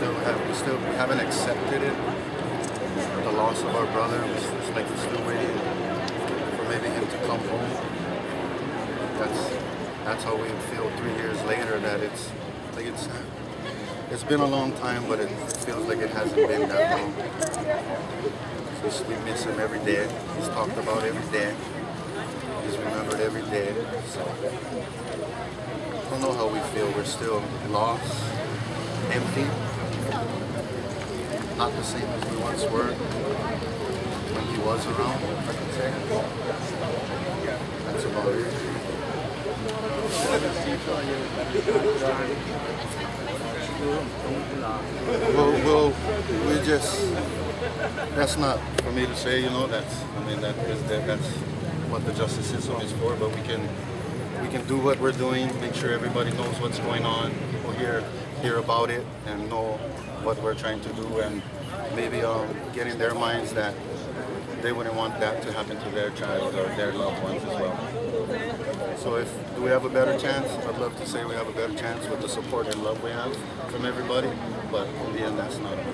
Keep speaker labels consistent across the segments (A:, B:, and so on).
A: still have we still haven't accepted it. The loss of our brother. It's, it's like we're still waiting for maybe him to come home. That's that's how we feel three years later. That it's like it's it's been a long time, but it feels like it hasn't been that long. Just, we miss him every day. He's talked about every day. He's remembered every day. So I don't know how we feel. We're still lost, empty, not the same as we once were when he was around. I can say. That's about it. Well, well, we just, that's not for me to say, you know, that's, I mean, that is, that, that's what the justice system is for, but we can, we can do what we're doing, make sure everybody knows what's going on, people hear, hear about it and know what we're trying to do and maybe um, get in their minds that they wouldn't want that to happen to their child or their loved ones as well. So if do we have a better chance? I'd love to say we have a better chance with the support and love we have from everybody, but in the end, that's not it.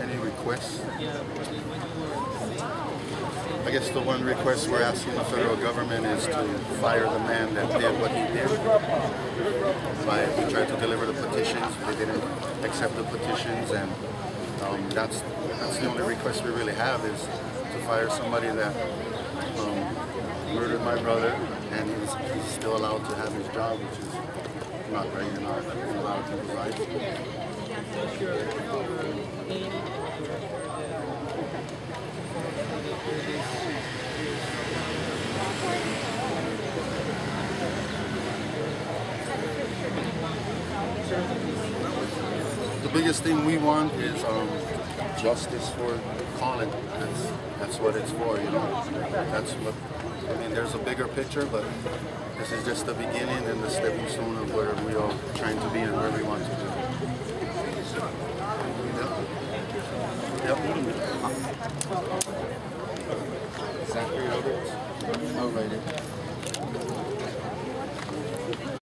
A: Any requests? I guess the one request we're asking the federal government is to fire the man that did what he did. By we tried to deliver the petitions, they didn't accept the petitions, and um, that's that's the only request we really have is to fire somebody that um, murdered my brother, and he's, he's still allowed to have his job, which is not right in, our, in a lot The biggest thing we want is um, justice for Kollin. That's, that's what it's for, you know. That's what, I mean, there's a bigger picture, but this is just the beginning and the stepping stone of where we are trying to be and where we want to be. Yep. Zachary Roberts.